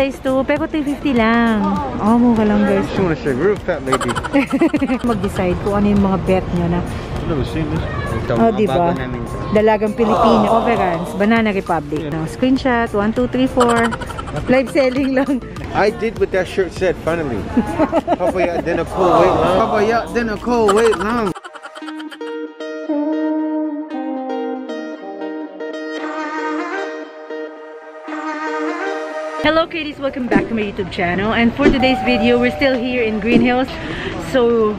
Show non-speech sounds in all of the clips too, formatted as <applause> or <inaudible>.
size 2. Pero 350 lang. Oh, mura lang guys. She wanna say real fat lady. <laughs> Mag-decide kung ano yung mga bet nyo na. Never seen this. Ito, Oh, diba? Dalagang Pilipino. Overruns. Banana Republic. No? Screenshot. 1, 2, 3, 4. Live selling lang. I did what that shirt said, finally. <laughs> Papa yacht dinner cool wait long. Papa yacht dinner cool wait long. Hello Katie's, welcome back to my YouTube channel and for today's video we're still here in Green Hills so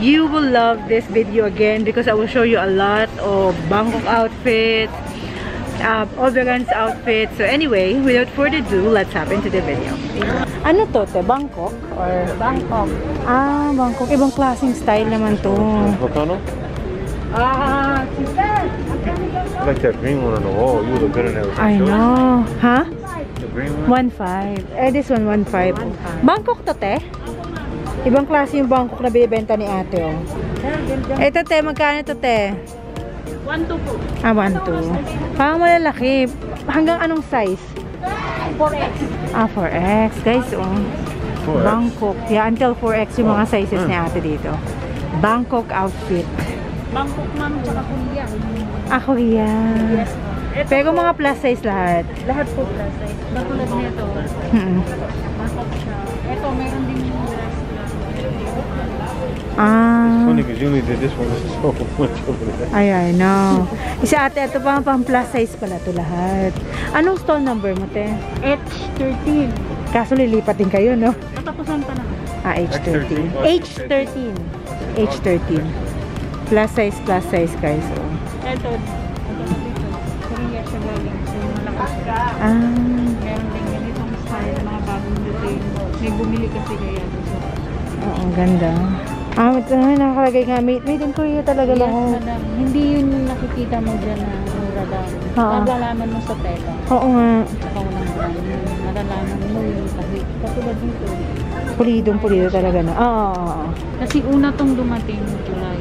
you will love this video again because I will show you a lot of Bangkok outfits uh, overruns outfits so anyway without further ado let's hop into the video ano to te? Bangkok? or Bangkok. ah Bangkok ibang klaseng style naman to Volcano? Ah, sister. I like that green one on the wall. You look good in that. I know huh? Green one? 1.5 eh this one 1.5 Bangkok to te? ibang klase yung Bangkok na binibenta ni ate oh Ito te, magkano to te? 1 to po. Ah, 1, 2. Parang malalaki. Hanggang anong size? 4X. Ah, 4X. Guys, oh. 4X. Bangkok. Yeah, until 4X yung mga sizes ni ate dito. Bangkok outfit. Bangkok ma'am, tsaka Korea. Ako yan. Yes. Ito Pero po, mga plus size lahat. lahat po plus size. Katulad nito, Hmm. Bangkok siya. Ito, meron din yung dress. Ah. Funny because you only did this one. This is so much over there. Ay, I know. Isa ate, ito pang pang plus size pala to lahat. Anong stall number mo, te? H13. Kaso lilipat din kayo, no? Katapusan pa na. Ah, H13. H13. H13. H13. Plus size, plus size, guys. Oh. Ito, Ah. Meron din ganitong style, mga bagong design. May bumili kasi kaya dito. Oo, ang ganda. Ah, ito na, nakalagay nga. Made, made in Korea talaga Yes, lang. oh. madam. Hindi yun nakikita mo dyan na mura daw. Oo. Malalaman mo sa tela. Oo nga. Saka walang brand. Malalaman mo yung kahit. Katulad dito. Pulidong pulido talaga na. Oo, oo. Kasi una tong dumating July.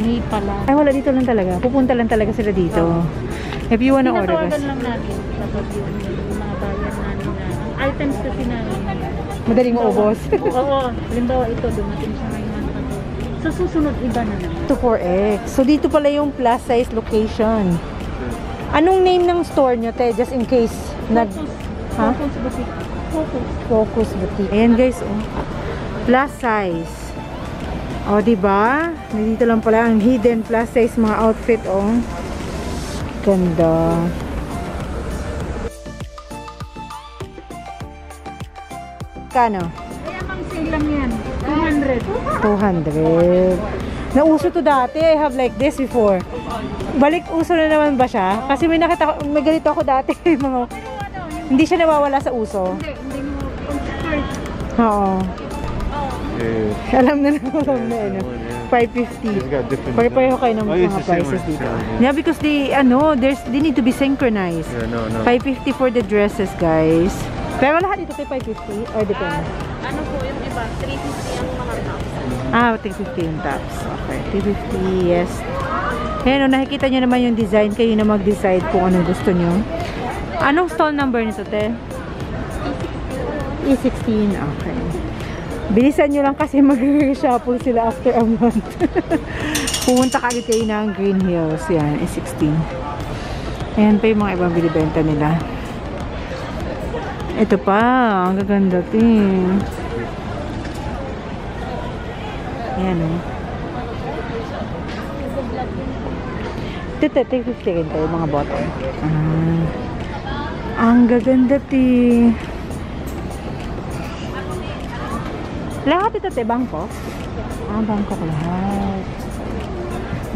May pala. Ay, wala dito lang talaga. Pupunta lang talaga sila dito. If you wanna order guys. lang natin kapag yung mga namin na ang items kasi namin. Madaling maubos. <laughs> Oo. Halimbawa ito dumating siya to. Sa susunod iba na naman. to 4X. So, dito pala yung plus size location. Anong name ng store nyo, te? Just in case nag... Focus. Ha? Focus boutique. Focus. Focus Boutique. Ayan guys, oh. Plus size. O, oh, diba? Nandito lang pala ang hidden plus size mga outfit, oh. Ganda. Kano? Kaya mang sale lang yan. 200. 200. Nauso to dati. I have like this before. Balik uso na naman ba siya? Kasi may nakita ko, may ganito ako dati. <laughs> mga, hindi siya nawawala sa uso. Hindi, hindi mo. Oo. Yeah. Alam na naman alam na ano. It's 550. got different. Pare-pareho kayo ng Oh, mga prices dito. Yeah, because they, ano, there's, they need to be synchronized. Yeah, no, no. 550 for the dresses, guys. Pero lahat dito tayo 550 or depende? Ano po yung iba? 350 ang mga tops. Ah, 350 yung tops. Okay, 350, yes. Ayan, oh, nakikita nyo naman yung design. Kayo na mag-decide kung anong gusto nyo. Anong stall number nito, te? E16. Okay. Bilisan nyo lang kasi mag-reshuffle sila after a month. <laughs> Pumunta ka agad kayo ng Green Hills. Yan, E16. Ayan pa yung mga ibang binibenta nila. Ito pa. Ang gaganda, ting. Ayan, oh. Ito, 350 rin to, yung mga bottom. Ah. Ang gaganda, ti. Lahat ito, te, Bangkok? Ah, Bangkok lahat.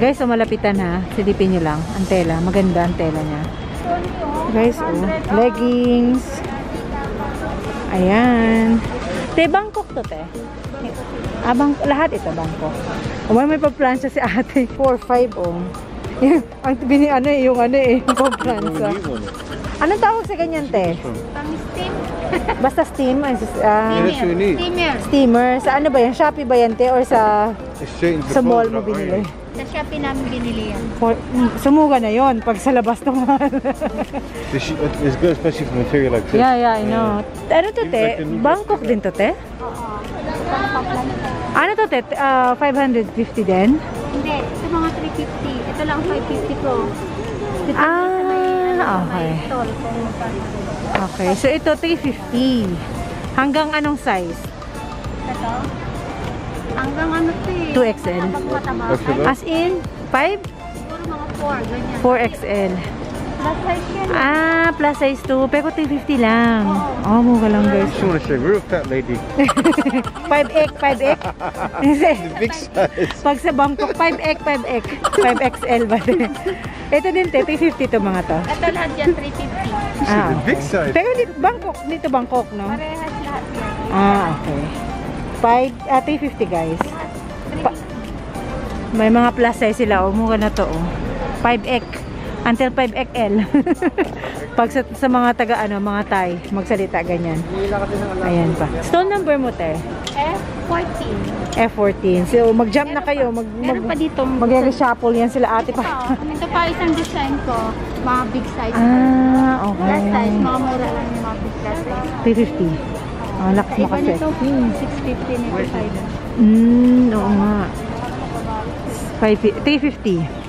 Guys, so malapitan ha. Silipin nyo lang. Ang tela. Maganda ang tela niya. Guys, oh. Leggings. Ayan. Te, Bangkok to, te. Ah, bang, lahat ito, Bangkok. O, may pa-plansya si ate. 4-5, oh. Yung, <laughs> ang bini, ano eh, yung ano eh, yung You Anong tawag sa ganyan, te? Pang steam. Basta steam? ah, Yeah, we need. Steamer. steamer. Sa ano ba yan? Shopee ba yan, te? Or sa, sa mall mo binili? Sa Shopee namin binili yan. For, mm, sumuga na yon pag sa labas naman. It's good, especially for material like this. yeah, yeah, I know. Ano to, te? Bangkok din to, te? Ano to, te? Ah, 550 din? Hindi, ito mga 350. Ito lang 550 ko. Depende Ah, okay. Okay, so ito 350. Hanggang anong size? Ito. Hanggang ano to eh. 2XL. Habang mataba. That's Ay, about- As in, 5? siguro mga 4, ganyan. 4XL. Plus size yan. Ah, plus size 2. Pero 350 lang. Oh, mura lang guys. Just want to say, real fat lady. 5X, 5X. The big size. Pag sa Bangkok, 5X, 5X. 5XL ba din? Ito din, te, 350 to mga to. Ito lahat dyan 350. Ah, the big size. Pero dito, Bangkok, dito Bangkok, no? Parehas lahat yan. Ah, okay. 5, ah, 350 guys. 350. May mga plus size sila. O, mura na to. Oh. 5X. Until 5XL. <laughs> Pag sa, sa mga taga, ano, mga Thai, magsalita ganyan. Ayan pa. Stone number mo, te. F14. F14. So, mag-jump na kayo. Mag, Meron pa mag, dito. mag-reshuffle yan sila ate pa. ito pa isang design ko. Mga big size. Ah, okay. Plus size. Mga mura lang yung mga big size. 350. Ah, lakas Iba nito, makasexy. 650 nito 5. Hmm, oo nga. 5, 350.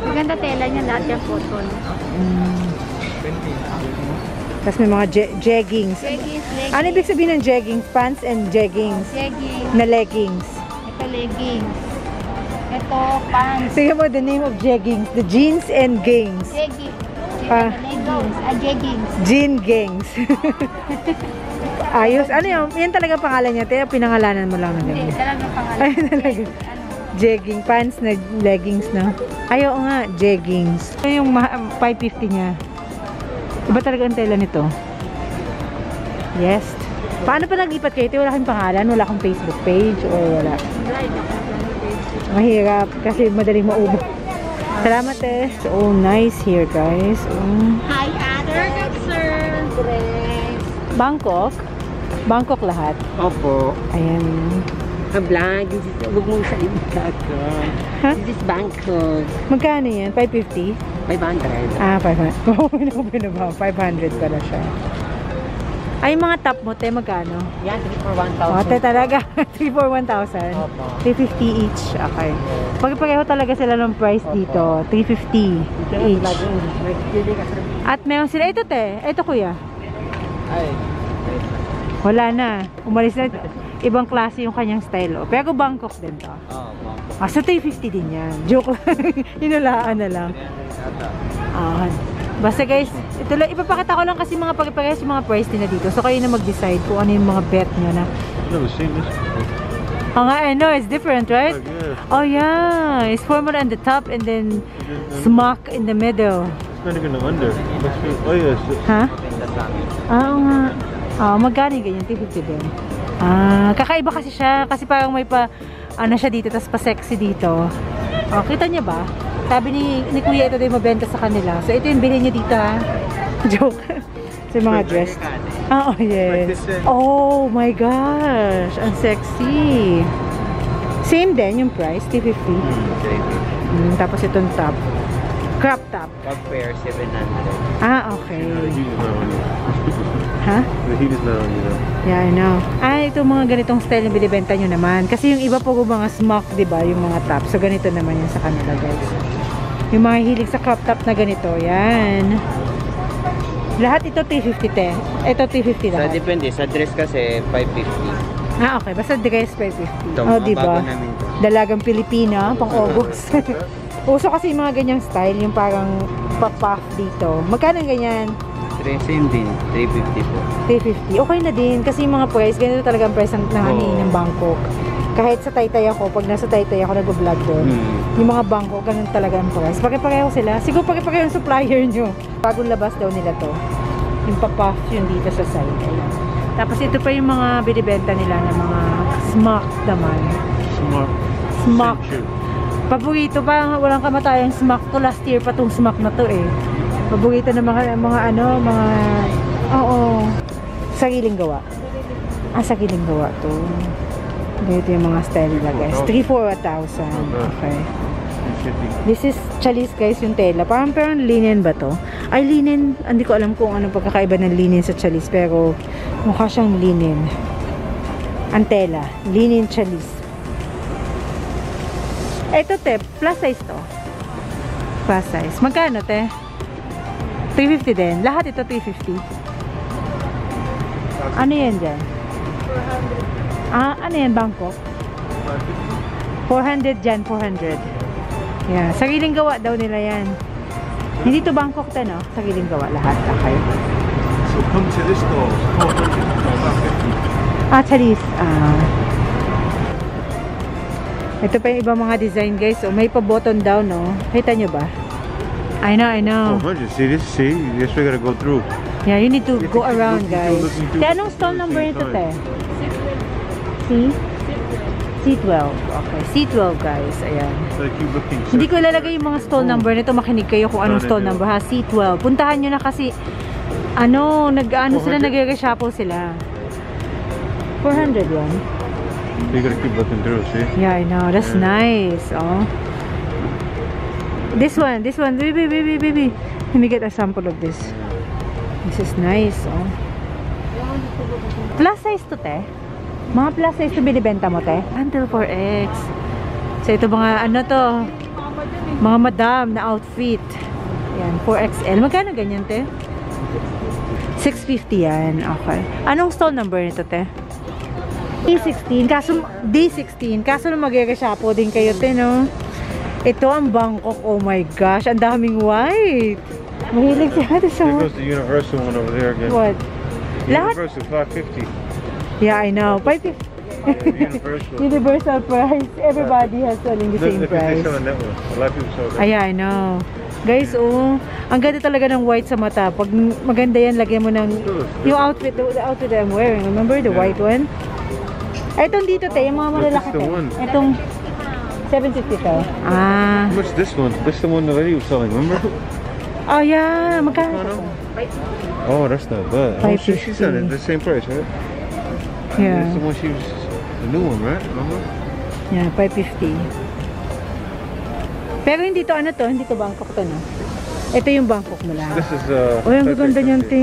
Maganda tela niya lahat yung cotton. Mm. Tapos may mga je- jeggings. Leggings, leggings. Ano ibig sabihin ng jeggings? Pants and jeggings. Leggings. Na leggings. Ito leggings. Ito pants. Sige mo the name of jeggings. The jeans and gangs. Jeggings. Ah. Leggings. Ah, jeggings. Jean gangs. <laughs> Ayos. Ano yun? Yan talaga pangalan niya. Kaya pinangalanan mo lang Hindi, talaga pangalan. Ay, talaga. Jegging. Pants na leggings na. Ayaw nga. Jeggings. Ito yung ma- 550 niya. Iba talaga ang tela nito. Yes. Paano pa naglipat kayo? Ito, Wala kang pangalan? Wala kang Facebook page? Or wala? Mahirap kasi madaling maubo. Salamat eh. So nice here guys. Oh. Hi, Adder. sir. Dress. Bangkok. Bangkok lahat. Opo. Ayan. This is, huwag mong salita ko. Ha? This is Bangkok. Magkano yan? 550? 500. Ah, 500. <laughs> Oo, oh, ba? 500 pala siya. Ay, mga top mo, te, magkano? Yan, 3 for Oh, 1,000. te, talaga. <laughs> 3 for 1,000. Opo. 350 each. Okay. Pag-pareho talaga sila ng price dito. 350 each. Sa... At meron sila, ito te, ito kuya. Ay. Wala na. Umalis na. Ibang klase yung kanyang style. Oh. Pero Bangkok din to. Opo. Ah, sa 350 din yan. Joke lang. <laughs> Hinulaan na lang. Ah, basta guys, ito lang, ipapakita ko lang kasi mga pag-parehas yung mga price na dito. So kayo na mag-decide kung ano yung mga bet nyo na. Seen this before. Oh nga, I know, it's different, right? Oh, yeah. Oh it's formal on the top and then smock in the middle. It's not even under. Oh, yes. Ha? Ah, oo nga. Ah, magkano ganyan? 250 din. Ah, kakaiba kasi siya. Kasi parang may pa, ano siya dito, tapos pa-sexy dito. Oh, kita niya ba? Sabi ni, ni Kuya, ito din mabenta sa kanila. So, ito yung bilhin niya dito, ha? <laughs> Joke. sa mga dress. Ah, oh, yes. Oh my gosh. Ang sexy. Same din yung price, 250. Mm, tapos itong top. Crop top. Pag pair, 700. Ah, okay. <laughs> Ha? The heat is not on you now. Yeah, I know. Ah, ito mga ganitong style na binibenta nyo naman. Kasi yung iba po mga smock, di ba? Yung mga top. So, ganito naman yan sa kanila, guys. Yung mga hilig sa crop top na ganito. Yan. Lahat ito 350 te. Ito 350 Sa lahat. depende, sa dress kasi 550. Ah, okay. Basta dress 550. Ito, oh, di ba? bago namin to. Dalagang Pilipina, pang August. <laughs> Uso kasi yung mga ganyang style, yung parang pa-puff dito. Magkano yung ganyan? Same din, 350 po. 350. Okay na din kasi yung mga price, ganito talaga ang price ng, ng, Oo. ng Bangkok. Kahit sa Taytay ako, pag nasa Taytay ako nag-vlog doon, Hmm. yung mga Bangkok, ganun talaga ang price. Pare-pareho sila. Siguro pare-pareho yung supplier nyo. Bagong labas daw nila to. Yung papuff yun dito sa side. Ayan. Tapos ito pa yung mga binibenta nila ng mga smock naman. Smart. Smock. Shoe. Paborito, parang walang kamatayang smack to. Last year pa tong smack na to eh. Paborito ng mga, mga ano, mga, oo, sariling gawa. Ah, sariling gawa to. Dito yung mga style nila guys. 3 for 1,000. Okay. 250. This is chalis guys yung tela. Parang parang linen ba to? Ay linen, hindi ko alam kung anong pagkakaiba ng linen sa chalis pero mukha siyang linen. Ang tela, linen chalis. Ito te, plus size to. Plus size. Magkano te? 350 din. Lahat ito 350. Ano yan dyan? Ah, ano yan? Bangkok? 400 dyan, 400. Yeah, sariling gawa daw nila yan. Hindi to Bangkok to, no? Sariling gawa lahat. Okay. So come to this store. 400. Ah, charis. Ah. Ito pa yung ibang mga design, guys. Oh, may pa button down, no? Kita nyo ba? I know, I know. 400. See this? See? Yes, we gotta go through. Yeah, you need to You go around, guys. Te, anong stall number at ito, the te? C? C12. Okay, C12, guys. Ayan. So keep looking. Hindi ko ilalagay yung mga stall number nito. Makinig kayo kung anong Ano stall nito? number ha. C12. Puntahan nyo na kasi ano, nag-ano sila, 400? nag-reshapo sila. 400 yan. You gotta keep looking through. See? Yeah, I know. That's Yeah. nice. Oh. This one, this one. Baby, baby, baby. Let me get a sample of this. This is nice, oh. Plus size to, te. Mga plus size to binibenta mo, te. Until 4X. So, ito mga, ano to, mga madam na outfit. Yan, 4XL. Magkano ganyan, te? 650 yan. Okay. Anong stall number nito, te? D16. Kaso, D16. Kaso na mag-reshapo din kayo, te, no? Ito ang Bangkok. Oh my gosh. Ang daming white. Mahilig si ate sa There goes the Universal one over there again. What? Lahat? Universal 550. Yeah, I know. 550. Universal. <laughs> Universal price. Everybody has selling the Look, same look price. that one. A lot of people sell that. Ay, I know. Guys, oh, ang ganda talaga ng white sa mata. Pag maganda yan, lagyan mo ng yung outfit, the, the outfit that I'm wearing. Remember the Yeah. white one? Etong dito, te, yung mga malalaki, this 750 to. Ah. How much this one? This the one the lady was selling, remember? Oh, yeah. Magkano? Oh, that's not bad. Oh, she, she said 550. it the same price, right? Yeah. That's the one she was, the new one, right? Remember? Yeah, 550. Pero hindi to ano to, hindi to Bangkok to, no? Ito yung Bangkok mo lang. This is uh. Oh, ang gaganda 550. niyan, te.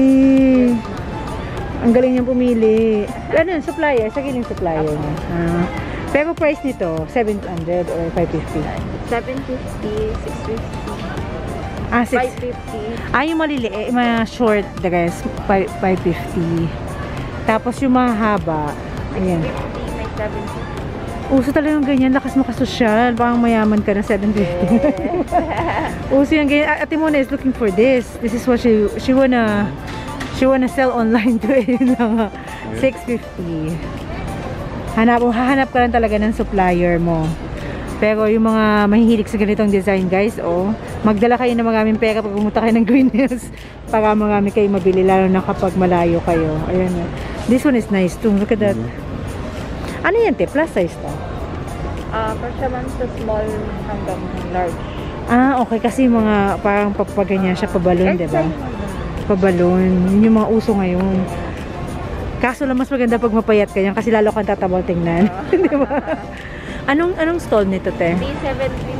Ang galing niyang pumili. Ano yun, supplier? Sa giling supplier niya. Ah. Pero price nito, 700 or 550? 750, 650, Ah, 6. 550. Ah, yung maliliit, yung mga short dress, fi- 550. Tapos yung mga haba, ayan. 50, may 750. Uso talagang ganyan, lakas makasosyal. Parang mayaman ka na 750. <laughs> Uso yung ganyan. Ate Mona is looking for this. This is what she she wanna she wanna sell online <laughs> to yun lang. ah. 650. Hanap, hahanap ka lang talaga ng supplier mo. Pero yung mga mahihilig sa ganitong design guys, oh, magdala kayo ng maraming pera pag pumunta kayo ng Green Hills <laughs> para marami kayo mabili lalo na kapag malayo kayo. Ayan. oh. This one is nice too. Look at that. Ano yan, te? Plus size to? Ah, uh, siya man sa small hanggang large. Ah, okay. Kasi mga parang papaganyan siya, pabalon, di ba? Pabalon. Yun yung mga uso ngayon. Kaso lang mas maganda pag mapayat ka yan kasi lalo kang tatabaw tingnan. <laughs> di ba? Anong anong stall nito, te? D750.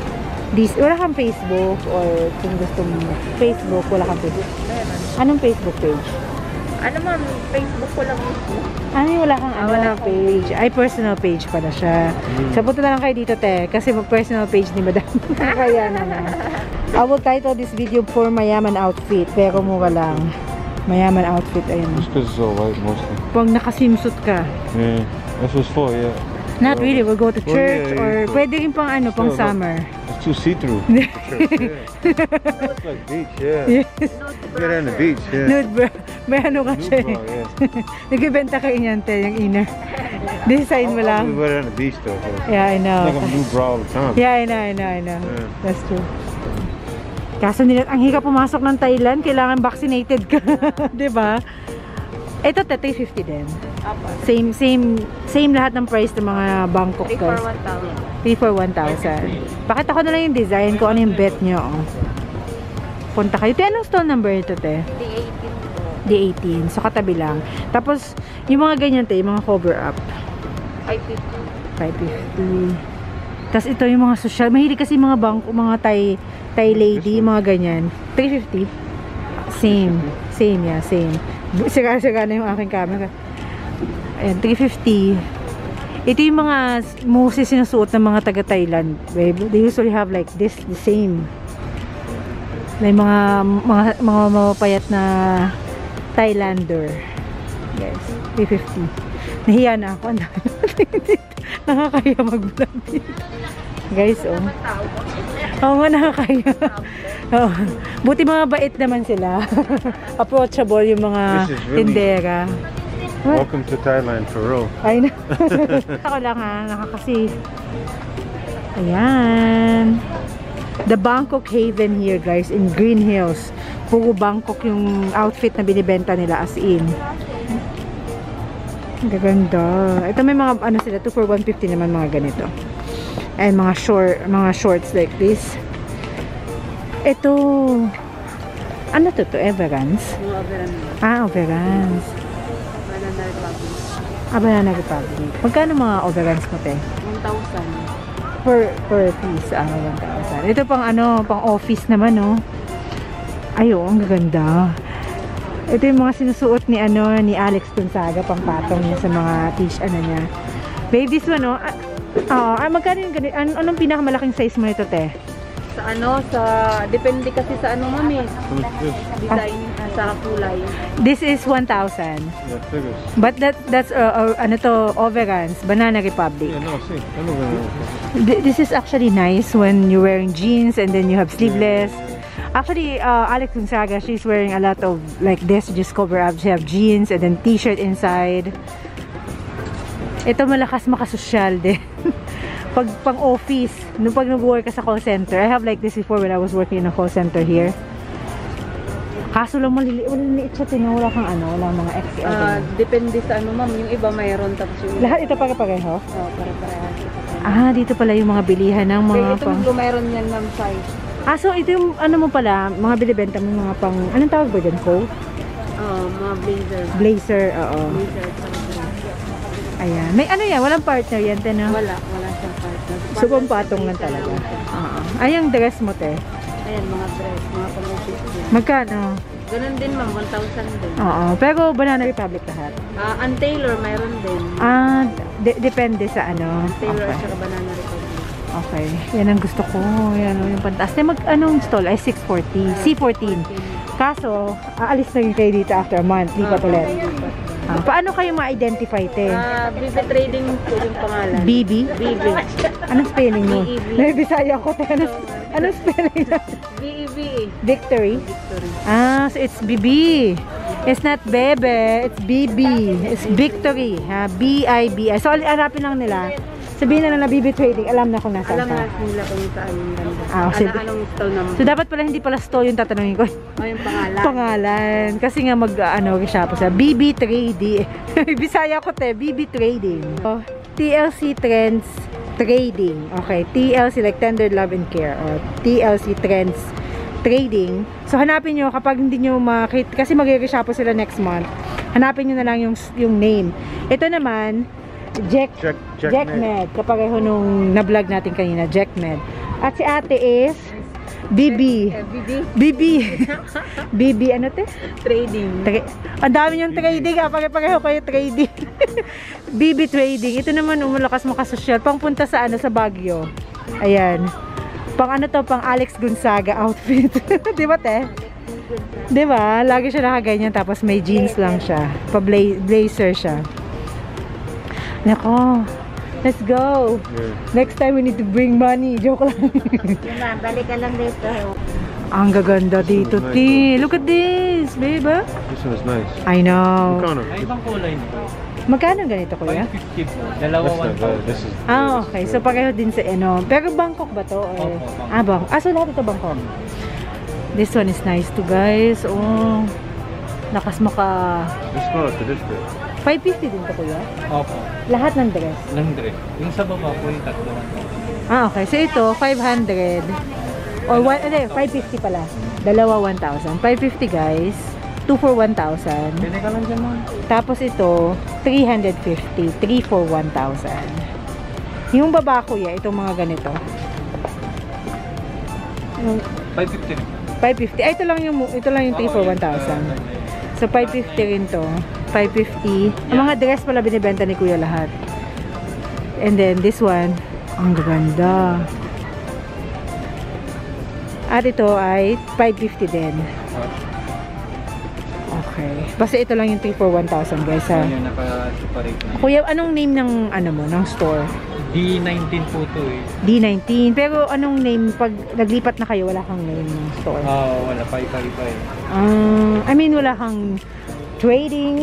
This, wala kang Facebook or kung gusto mo Facebook, wala kang Facebook. Meron. Anong Facebook page? Ano ma'am, Facebook ko lang mismo. Ano yung wala kang Ah, ano, wala page? Ay, personal page pala siya. So, punta na lang kayo dito, te. Kasi personal page ni Madam. <laughs> Kaya na na. <laughs> I will title this video for Mayaman Outfit. Pero mura lang. Mayaman Outfit. Ayun. Just because it's all white mostly. Pag nakasimsuit ka. Yeah. That's what it's for, yeah. Not really. We'll go to church yeah, or yeah. pwede rin pang ano, pang summer. It's too see-through. <laughs> yeah. It's like beach, yeah. Get on the beach, yeah. Nude bra. May ano ka Nude siya. bra, yeah. <laughs> Nagbibenta kayo niyan, te, yung inner. <laughs> Design mo lang. wear it on the beach though. Yeah, I know. It's like I'm new bra all the time. Yeah, I know, I know, I know. Yeah. That's true. Kaso nila, ang hika pumasok ng Thailand, kailangan vaccinated ka. <laughs> ba? Ito, 350 din. Apo. Same, same, same lahat ng price ng mga Bangkok 3 for guys. 3 1,000. for 1,000. Pakita ko na lang yung design, kung ano yung bet nyo. Oh. punta kayo. Te, anong stall number ito, te? D18 po. D18. So, katabi lang. Tapos, yung mga ganyan, te, yung mga cover up. 550. 550. Tapos, ito yung mga social. Mahilig kasi mga bangko, mga Thai, Thai lady, mga ganyan. 350. Same. Same, yeah, same. Sira-sira na yung aking camera. Ayan, 350. Ito yung mga mostly sinusuot ng mga taga-Thailand. babe. They usually have like this, the same. May mga mga mga mapapayat na Thailander. Yes, 350. Nahiya na ako. <laughs> Nakakaya mag-vlog dito. Guys, oh. Oo nga, nakakaya. Oo. Buti mga bait naman sila. <laughs> Approachable yung mga This is really- tindera. What? Welcome to Thailand for real. Ay <laughs> na. Ako lang ha, nakakasi. Ayan. The Bangkok Haven here guys, in Green Hills. Puro Bangkok yung outfit na binibenta nila as in. Ang Gaganda. Ito may mga ano sila, 2 for 150 naman mga ganito. And mga short, mga shorts like this. Ito, ano to to? Everance? Ah, Overance. Banana Republic. Ah, Banana Republic. Magkano mga overruns mo, te? 1,000. Per, per piece, ah, 1,000. Ito pang ano, pang office naman, no? Ay, oo, ang gaganda. Ito yung mga sinusuot ni ano, ni Alex Gonzaga, pang patong niya sa mga t-shirt, ano niya. Babe, this one, no? Ah, ah, ah, magkano yung ganito? An anong pinakamalaking size mo nito, te? Sa ano, sa, depende kasi sa ano mami, this? design, ah, sa kulay. This is 1,000. Yeah, figures. But that that's, uh, uh, ano to, overruns, Banana Republic. Yeah, no, see. Th- this is actually nice when you're wearing jeans and then you have sleeveless. Actually, uh, Alex Gonzaga, she's wearing a lot of like this, just cover up. She have jeans and then t-shirt inside. Ito malakas makasosyal din. <laughs> pag pang office, nung pag nag-work ka sa call center, I have like this before when I was working in a call center here. Kaso lang malili, maliliit siya, tingnan, wala kang ano, wala mga XL. Ah, ganun. depende sa ano ma'am, yung iba mayroon tapos yung Lahat ito pare-pareho? Oh, pare-parehas. Ah, dito pala yung mga bilihan ng Kaya mga ito pang... kung mayroon yan ma'am size. Ah, so ito yung ano mo pala, mga binibenta mo mga pang, anong tawag ba dyan? Coat? Oh, mga blazer. Blazer, oo. Blazer. Ayan. May ano yan, walang partner yan, te, no? Wala, wala siyang partner. So, patong lang talaga. Oo. Ay, yung dress mo, te. Ayan, mga dress, mga din. Magkano? Ganun din ma'am, 1,000 din. Oo. Pero Banana Republic lahat. Ah, ang tailor mayroon din. Ah, de- depende sa ano. Tailor at Okay. saka banana republic. okay. Yan ang gusto ko. Yan oh, yung pantas. Mag, anong stall? Ay, 640. C14. Kaso, aalis na rin kayo dito after a month. Lipat Ah, ulit. Ah, paano kayo ma-identify, te? Ah, BB Trading po yung pangalan. BB? BB. Anong spelling mo? B.E.B.. May Bisaya ko. te. Anong, anong spelling na? BEB. Victory? Victory. Ah, so it's BB. It's not Bebe. It's BB. It's Victory. Ha? B-I-B-I. So, hanapin lang nila. Sabihin na lang na BB Trading. Alam na kung nasaan Alam na nila kung saan yung ganda. Ah, ano, sige. anong stall number. So, dapat pala hindi pala store yung tatanungin ko. oh, yung pangalan. Pangalan. Kasi nga mag, ano, siya po sa BB Trading. <laughs> Bisaya ko te, BB Trading. Oh, TLC Trends Trading. Okay, TLC like Tender Love and Care. Or TLC Trends Trading. So, hanapin nyo kapag hindi nyo makita, kasi mag-re-shop sila next month. Hanapin nyo na lang yung, yung name. Ito naman, Jack, Jack, Jack, Jack Med. Med. Kapareho nung na-vlog natin kanina, Jack Med. At si ate is BB. BB BB. Ano te? Trading. Tra- Ang dami yung trading ah. Pare-pareho kayo trading. <laughs> BB Trading. Ito naman umulakas makasosyal. Pangpunta sa ano, sa Baguio. Ayan. Pang ano to, pang Alex Gonzaga outfit. <laughs> Di ba te? Di ba? Lagi siya nakaganyan tapos may jeans lang siya. Pa bla- blazer siya. Nako. Let's go. Yeah. Next time we need to bring money. Joke lang. Yun na, balik ka lang dito. Ang gaganda dito, nice, T. Look at this, babe. ah. This one is nice. I know. Makano? Ay, ibang kulay nito. Magkano ganito, kuya? 550 po. Dalawa That's not bad. 1,000. This is. Ah, okay. So, pareho din sa ano. Pero Bangkok ba to? Or... Opo, Bangkok. Ah, Bangkok. Ah, so lahat ito Bangkok. This one is nice too, guys. Oh, lakas maka... Let's go to this bit. 550 din to, kuya? Opo. Lahat ng dress. Lang dress. Yung sa baba po yung tatlo lang. Ah, okay. So, ito, 500. Or, one, hindi, 550 pala. Dalawa 1,000. 550 guys. 2 for 1,000. Pwede ka lang dyan ma'am. Tapos ito, 350. 3 for 1,000. Yung baba kuya, itong mga ganito. Yung 550 rin. 550. Ay, ito lang yung, ito lang yung 3 for 1,000. So, 550 rin to. 550. Ang mga dress pala binibenta ni Kuya lahat. And then, this one, ang ganda. At ito ay 550 din. Okay. Basta ito lang yung 3 for 1,000 guys ha. Yung naka-separate na. Kuya, anong name ng ano mo, ng store? D19 po to eh. D19. Pero anong name, pag naglipat na kayo, wala kang name ng store? Oo, wala pa iba iba eh. Ah, I mean, wala kang trading,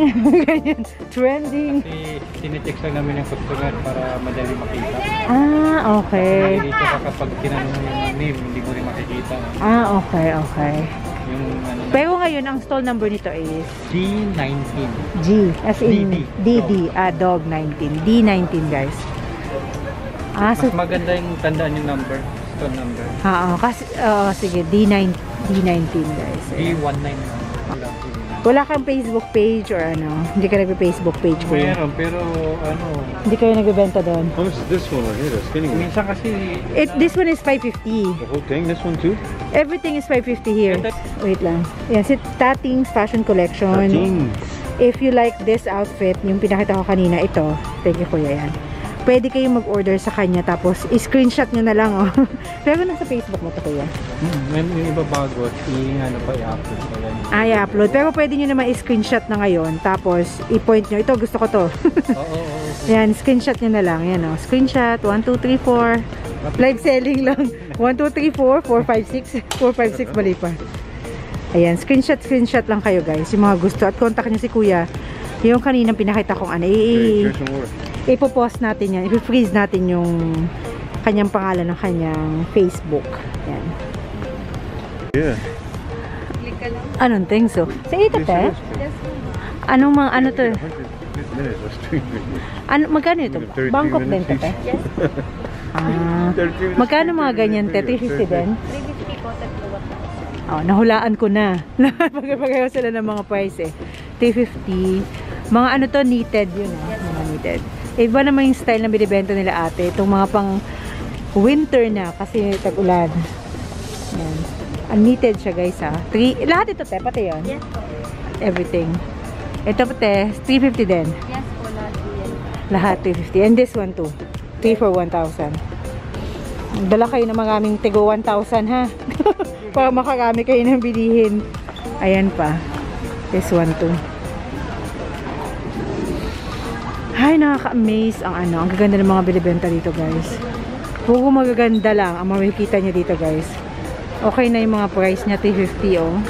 <laughs> trending. Kasi tinitik namin yung customer para madali makita. Ah, okay. Kasi dito kapag tinanong yung name, hindi mo rin makikita. Ah, okay, okay. Yung, ano, Pero ngayon, ang stall number nito is? G19. G, as in DD, DD dog. ah, dog 19. D19, guys. Ah, Mas maganda yung tandaan yung number, stall number. Oo, kasi, uh, sige, D9, D19, guys. D191. Wala kang Facebook page or ano, hindi ka nagpe-Facebook page ko. Meron, pero ano, Hindi kayo nagbebenta doon. How much is this one right here? Skinny one. minsan kasi It, this one is 550. The whole thing? This one too? Everything is 550 here. Wait lang. Yan, si Tating's Fashion Collection. Thirteen. If you like this outfit, yung pinakita ko kanina, ito. Thank you, kuya, yan. Pwede kayong mag-order sa kanya, tapos i-screenshot nyo na lang, oh. <laughs> Pero nasa Facebook mo to, kuya. hmm, may, yung iba bago, i-ano pa i-upload pa yan. Ay, upload. Pero pwede nyo naman i-screenshot na ngayon, tapos i-point nyo. Ito, gusto ko to. Oo, oo, oo. <laughs> yan, screenshot nyo na lang. Yan, oh. Screenshot, 1, 2, 3, 4. Live selling lang. 1, 2, 3, 4, 4, 5, 6. 4, 5, 6, mali pa. Ayan, screenshot, screenshot lang kayo guys. Yung mga gusto. At contact nyo si kuya. Yung kaninang pinakita kong ano. Hey, Ipopost natin yan. I-freeze natin yung kanyang pangalan ng kanyang Facebook. Yan. Yeah. Anong thing so? Sa ito, Yes, is. Anong mga, ano to? 100 minutes. That's three minutes. Ano, magkano ito? 33 Bangkok din to, te? each. Ah, <laughs> 33 minutes, magkano mga 33 ganyan, te? minutes, 350 din? 350 po, tatlo Oh, nahulaan ko na. <laughs> Pagpapareho sila ng mga price eh. 350. Mga ano to, knitted yun ah. Mga knitted. Iba naman yung style na binibenta nila ate. Itong mga pang winter na kasi tag-ulan. Yan. Ang knitted siya guys ha. Three, lahat ito te, pati yun. Yes po. Everything. Ito pati, 350 din. Yes po, lahat yan. Lahat 350. And this one too. 3 for 1,000. Dala kayo ng maraming tigo 1,000 ha. <laughs> Para makarami kayo ng bilihin. Ayan pa. This one too. Ay, nakaka-amaze ang ano. Ang gaganda ng mga binibenta dito guys. Puro magaganda lang ang makikita nyo dito guys. Okay na yung mga price niya. 350 oh.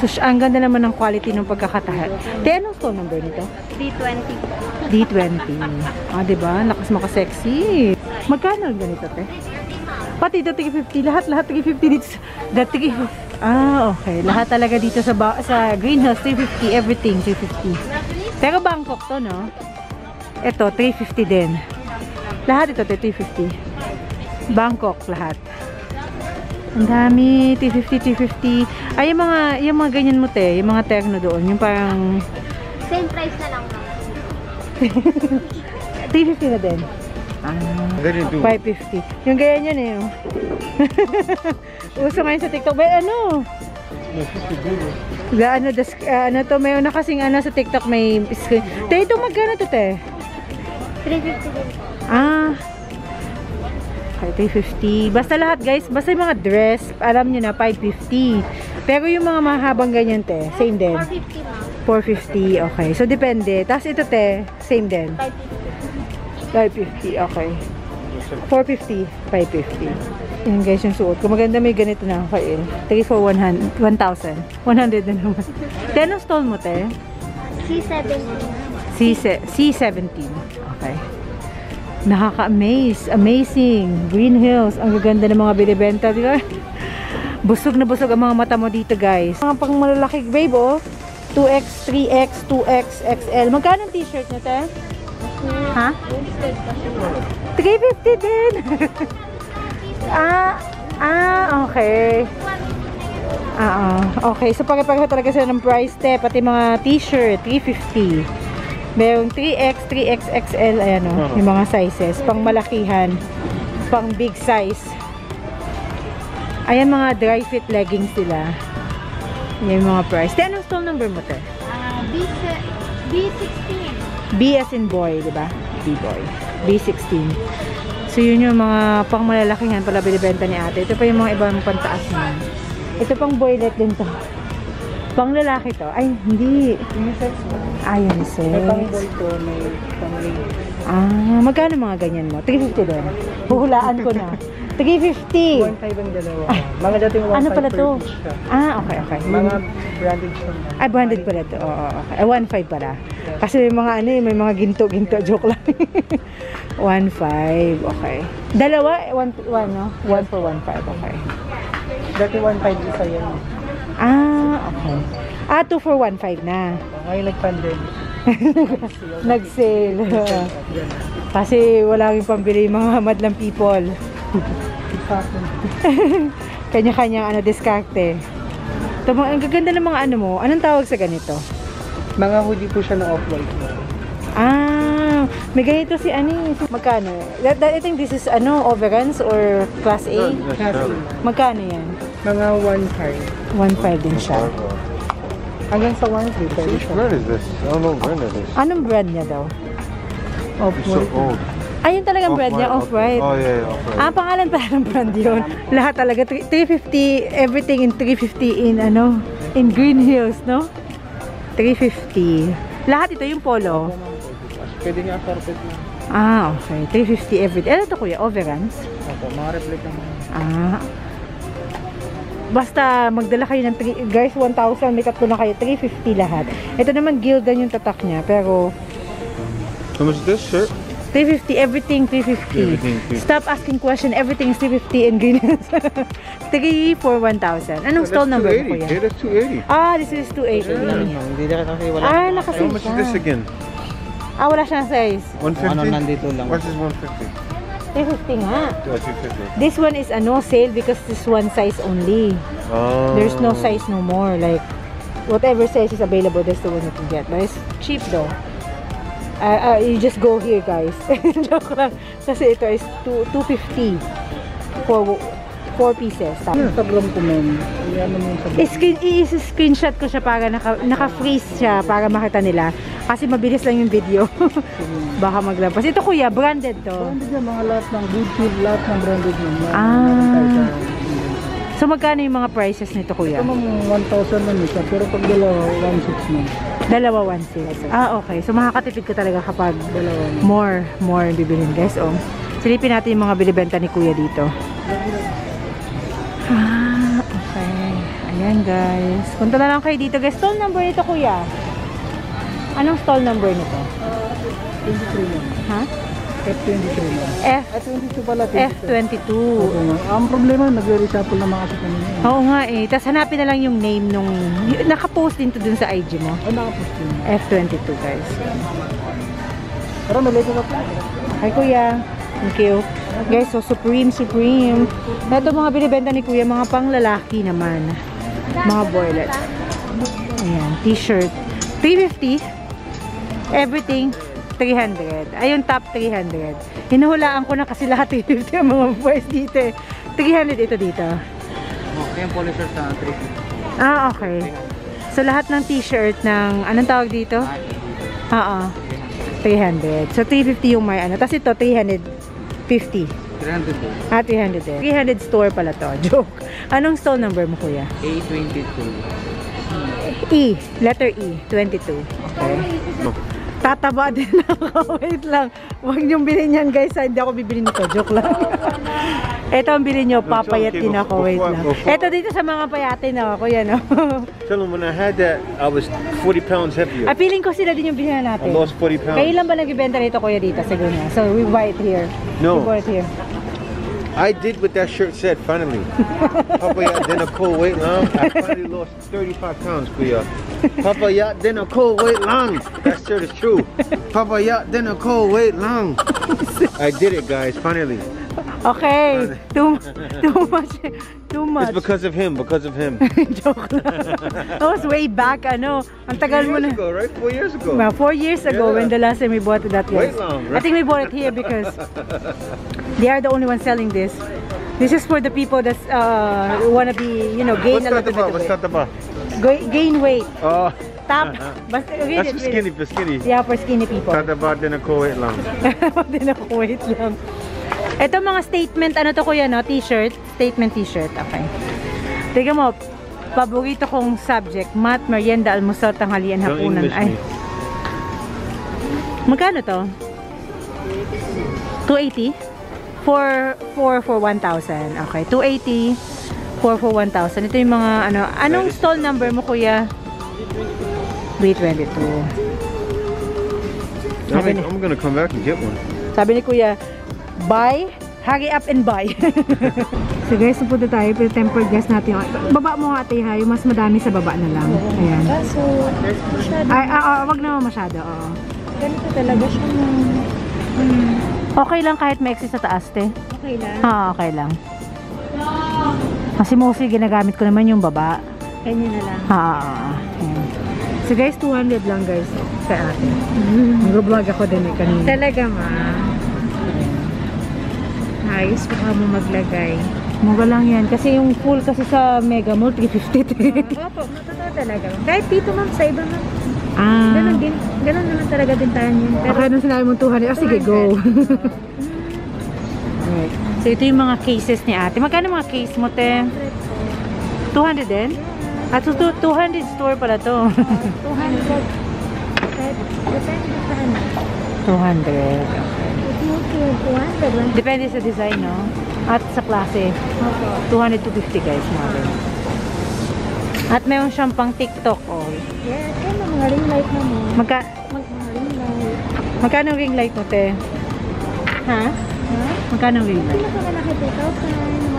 So, ang ganda naman ng quality ng pagkakatahat. Te, anong store number nito? 320 po. D20. Ah, di ba? Lakas maka-sexy. Magkano ang ganito, te? Pati ito 350. Lahat, lahat 350 dito. The 350. Ah, okay. Lahat talaga dito sa sa greenhouse 350. Everything 350. Pero Bangkok to, no? Ito, 350 din. Lahat ito, te, 350. Bangkok, lahat. Ang dami, 350, 350. Ay, yung mga, yung mga ganyan mo, te. Yung mga terno doon. Yung parang Same price na lang, ma'am. <laughs> 350 na din. Ah, They didn't do 550. Yung ganyan yan eh. <laughs> Uso ngayon sa TikTok. But ano? The, ano, the, sk- ah, ano to, mayroon na kasing ano sa TikTok may screen. Te, ito magkano to, te? 350 din po. Ah. Okay, 350. Basta lahat, guys. Basta yung mga dress, alam nyo na, 550. Pero yung mga mahabang ganyan, te, same din. 450, ma'am. 450, okay. So, depende. Tapos ito, te, same din. 550. 550, okay. 450, 550. Yan guys yung suot ko. Maganda may ganito na ako eh. 3 for 100, 1,000. 100 na naman. <laughs> Te, anong stall mo, te? C7. C- C17. Okay. Nakaka-amaze. Amazing. Green Hills. Ang gaganda ng mga binibenta. Di ba? <laughs> Busog na busog ang mga mata mo dito, guys. Mga pang malalaki, babe, oh. 2X, 3X, 2X, XL. Magkano ang t-shirt niyo, te? Ha? 350 din. <laughs> ah, ah, okay. Okay, so pare-pareho talaga sila ng price te. Pati mga t-shirt, 350. Merong 3X, 3XXL, ayan o. Oo. Yung mga sizes. Pang malakihan. Pang big size. Ayan mga dry fit leggings sila. Yan yung mga price. Te, anong stall number mo te? Ah, B, B16. B as in boy, di ba? B-boy. B16. So, yun yung mga pang malalakihan pala binibenta ni ate. Ito pa yung mga ibang pantaas niya. Ito pang boylet din to. Pang lalaki to. Ay, hindi. Unisex mo. Ah, unisex. May pang boy to, may pang lady. Ah, magkano mga ganyan mo? 350 din. Huhulaan ko na. <laughs> 350. 1.5 ang dalawa. Mga dating 1.5 Ano pala to? Ah, okay, okay. Mga branded siya. Ay, branded pala to. Oo, okay. Ay, 1.5 pala. Kasi may mga ano eh, may mga ginto-ginto. Joke lang. <laughs> 1.5. Okay. Dalawa, 1, 1 no? 1 for 1.5. Okay. Dati 1.5 isa yan. Ah, okay. Ah, 2 for 1.5 na. Ngayon nag-pandemic. <laughs> Nag-sale. Kasi wala rin pambili mga madlang people. <laughs> Kanya-kanyang ano, diskarte. Ito, ang gaganda ng mga ano mo. Anong tawag sa ganito? Mga hoodie po siya na off-white. Ah, may ganito si ano, si- magkano? That, that, I think this is ano, overruns or class A? Kasi Magkano yan? mga 1.5. 1.5 din siya. Hanggang sa 1.3 pwede Which siya. brand is this? I don't know what brand it is. Anong brand niya daw? It's so old. Ayun talagang brand niya, Off-White, Off-White. Oh, yeah, yeah, Off-White. Ah, pangalan pala ng brand yun. Lahat talaga. Three- 350, everything in 350 in ano, in Green Hills, no? 350. Lahat ito yung polo. Pwede niya assorted na. Ah, okay. 350 everything. Ano to kuya? Overruns? Opo, mga replica mo. Ah. Basta magdala kayo ng three- guys 1,000 may tatlo na kayo 350 lahat. Ito naman Gildan yung tatak niya pero How much is this shirt? 350 everything 350. Everything, 350. Stop asking question everything is 350 in Green Hills. 3 for 1,000. Anong stall number mo kuya? Yeah, that's 280. Ah, this is 280. Hindi na kasi wala. Ah, How nakasave much is this siya. again? Ah, wala siyang size. 150? Ano nandito lang. What's this 150? 350 nga. Oh, 250. This one is ano, sale because this one size only. Oh. There's no size no more. Like, whatever size is available, that's the one you can get. But it's cheap though. Uh, uh, you just go here, guys. <laughs> Joke lang. Kasi ito is two- 250 for 4 pieces. Tapos, Instagram ko ma'am. Iyan mo sa I-screen, i-screenshot ko siya para naka, naka-freeze siya para makita nila. Kasi mabilis lang yung video. <laughs> Baka maglampas. Ito kuya, branded to. Branded yan, mga lahat ng good feel, lahat ng branded yan. Mga- Ah. So magkano yung mga prices nito kuya? Ito ma'am, 1,000 lang isa, pero pag dalawa, 1,600 ma'am. Dalawa 1.6. Ah, okay. So makakatipid ka talaga kapag Dalawa. more, more yung bibilin guys. Oh. Silipin natin yung mga binibenta ni kuya dito. Ah, okay. Ayan guys. Punta na lang kayo dito guys. Stall number nito kuya. Anong stall number nito? 23 ma'am. Ha? F23 ma'am. F, Ah, 22 pala. 22. F22. Oo, ma'am. Ang problema, nagre-reshuffle na mga kasi kanina. eh. Oo nga eh. Tapos hanapin na lang yung name nung... Nakapost din to dun sa IG mo. Ay, nakapost yun. F22 guys. Pero nalito ka pa. Hi kuya. Thank you. Guys, so Supreme, Supreme. Ito mga binibenta ni kuya, mga pang lalaki naman. Mga boylet. Ayan, t-shirt. 350. Everything, 300. Ayun, top 300. Hinuhulaan ko na kasi lahat <laughs> 350 ang mga boys dito eh. 300 ito dito. Okay, yung polisher sa 350. Ah, okay. So, lahat ng t-shirt ng, anong tawag dito? Oo. 300. So, 350 yung may ano. Tapos ito, 350. 300 po. Ah, 300 din. 300 store pala to. <laughs> Joke. Anong stall number mo, kuya? A22. E. Letter E. 22. Okay. No. Tataba din <laughs> ako. Wait lang. Huwag niyong bilhin yan, guys. Hindi ako bibili nito. Joke lang. <laughs> Ito ang bilhin niyo. Papayat din ako. Wait lang. Ito dito sa mga payatin na ako. Yan, <laughs> oh. Tell them when I had that, I was 40 pounds heavier. Ah, feeling ko sila din yung bilhin I natin. lost 40 pounds. Kayo lang ba nagbibenta nito, kuya, dito? Siguro na. So, we buy it here. No. We bought it here. I did what that shirt said, finally. <laughs> Papa yacht dinner cold wait long. I finally lost 35 pounds, Kuya. Papa yacht dinner cold wait long. That shirt is true. Papa yacht dinner cold wait long. I did it, guys, finally. Okay. Too, too much. Too much. It's because of him, because of him. <laughs> Joke. That was way back. Ang tagal mo years na. ago, right? Four years ago. Well, four years ago Yeah. when the last time we bought that was. long, I think we bought it here because <laughs> they are the only ones selling this. This is for the people that uh, want to be, you know, gain What's a little bit of What's weight. Ga- Gain weight. Oh, Top. <laughs> Basta, read that's for skinny, for skinny. Yeah, for skinny people. That about then a co-wait long. Hindi <laughs> na ako, wait lang. Ito mga statement, ano to kuya, no? T-shirt? Statement t-shirt, okay. Tingnan mo, paborito kong subject, math, merienda, almusal, tanghalian, hapunan. Ay, magkano to? 280? For, for, for 1,000. Okay, 280 for, for 1,000. Ito yung mga, ano, anong stall number mo kuya? 322. I Sabi mean, ni- I'm gonna come back and get one. Sabi ni Kuya, buy, hurry up and buy. <laughs> so guys, napunta tayo. Pero tempered gas natin. Baba mo nga ate ha, yung mas madami sa baba na lang. Ayan. Kaso, masyado. Ay, ah, ah, wag naman masyado. Oo. Ganito talaga siya mo. Okay lang kahit may excess sa taas, te. Okay lang. Ah, okay lang. Kasi mostly ginagamit ko naman yung baba. Kanya na lang. Ah, ayan. So guys, 200 lang guys sa atin. Mag-vlog <laughs> ako din eh kanina. Talaga ma. Ayos pa ka mo maglagay. Mura lang yan. Kasi yung full kasi sa Mega Mall, 350 te. Opo, matotoo talaga. Kahit dito ma'am, sa iba ma'am. Ah. Ganon din. Ganon naman talaga din tayo yun. Pero Okay, nung sinabi mo 200, oh sige, go. <laughs> Alright. So, ito yung mga cases ni ate. Magkano mga case mo, te? 200 din? At so, tu- 200 store pala to. 200. Kahit, depende sa ano. 200. If you feel 200, Depende sa design, no? At sa klase. Opo. 200 to 50 guys, mga. At meron siyang pang TikTok all. Yes, kaya mga ring light na mo. Magka Mag ring light. magkano ring light mo, te? Ha? Ha? Magkano ring light? Pinakamalaki 2,000,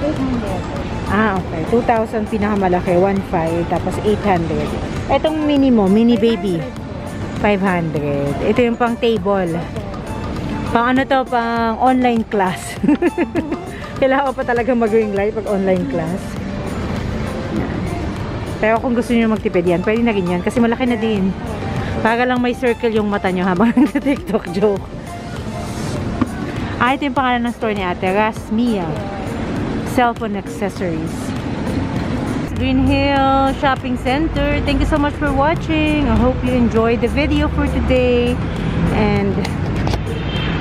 1,800. Ah, okay. 2,000 pinakamalaki, 1,500, tapos 800. Etong mini mo, mini baby, 500. Ito yung pang table. Pang ano to, pang online class. <laughs> Kailangan pa talaga mag-ring light pag online class. Pero kung gusto niyo magtipid yan, pwede na rin yan kasi malaki na din. Para lang may circle yung mata nyo habang <laughs> nag-tiktok joke. Ah, ito yung pangalan ng store ni ate, Rasmia. Cellphone accessories. Green Hill Shopping Center. Thank you so much for watching. I hope you enjoyed the video for today. And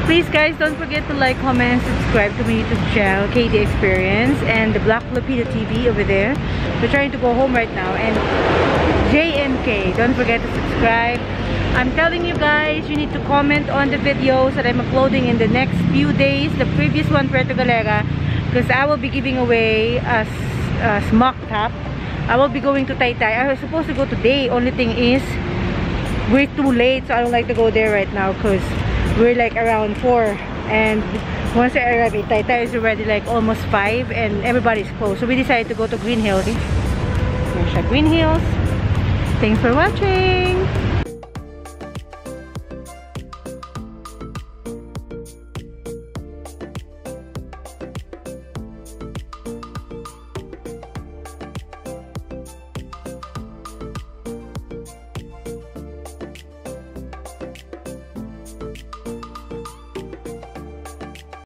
please guys, don't forget to like, comment, subscribe to my YouTube channel, KD Experience, and the Black Filipino TV over there. We're trying to go home right now. And JNK, don't forget to subscribe. I'm telling you guys, you need to comment on the videos that I'm uploading in the next few days. The previous one, Puerto Galera, because I will be giving away a, a smock top. I will be going to Taytay. I was supposed to go today. Only thing is, we're too late, so I don't like to go there right now because we're like around 4. And once I arrive at Taytay, it's already like almost 5 and everybody's closed. So we decided to go to Green Hills. Here's Green Hills. Thanks for watching!